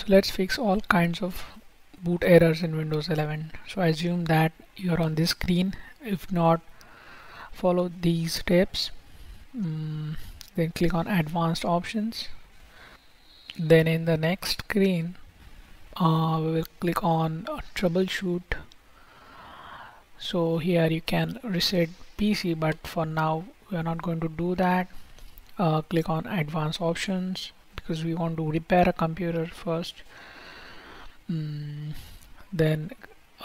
so let's fix all kinds of boot errors in Windows 11 so I assume that you're on this screen. If not follow these steps. Mm, then click on advanced options. Then in the next screen uh, we will click on troubleshoot. So here you can reset PC but for now we are not going to do that. Uh, click on advanced options because we want to repair a computer first. Mm, then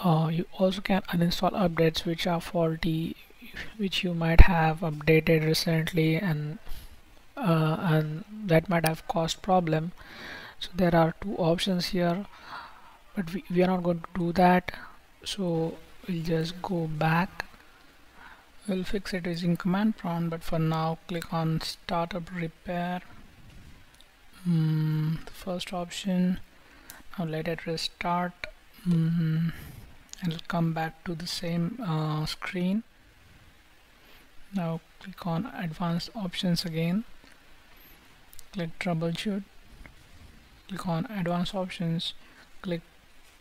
uh, you also can uninstall updates which are faulty which you might have updated recently and uh, and that might have caused problem. So there are two options here but we, we are not going to do that. So we'll just go back. We'll fix it using command prompt but for now click on startup repair mm, the first option. Now let it restart. Mm, and it'll come back to the same uh, screen. Now click on advanced options again. Click troubleshoot. Click on advanced options. Click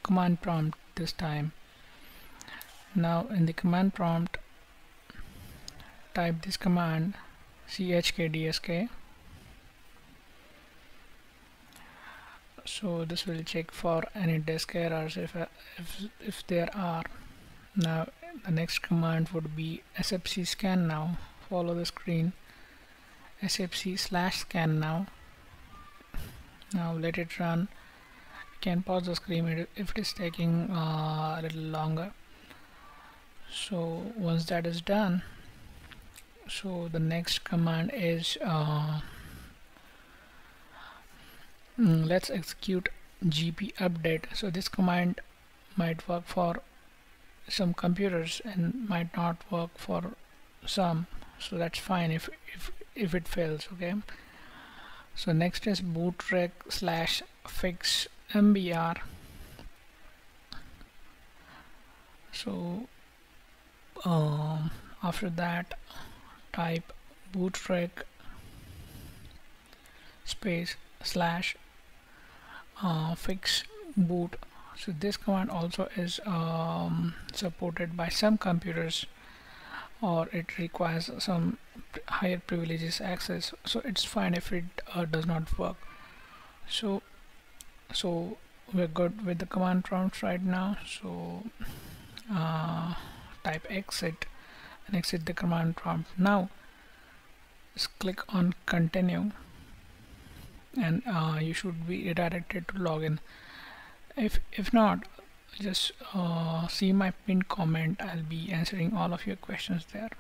command prompt this time. Now in the command prompt type this command chkdsk so this will check for any disk errors if, uh, if, if there are. Now the next command would be sfc scan now. Follow the screen. Sfc slash scan now. Now let it run. You can pause the screen if it is taking uh, a little longer. So once that is done so the next command is uh, mm, let's execute gp update. So this command might work for some computers and might not work for some. So that's fine if if if it fails okay? So next is bootrec slash fix mbr so um, after that type bootrec space slash uh, fix boot. So this command also is um, supported by some computers or it requires some higher privileges access. So it's fine if it uh, does not work. So so we're good with the command prompts right now. So uh, type exit and exit the command prompt. Now just click on continue and uh, you should be redirected to login. If if not just uh, see my pinned comment. I'll be answering all of your questions there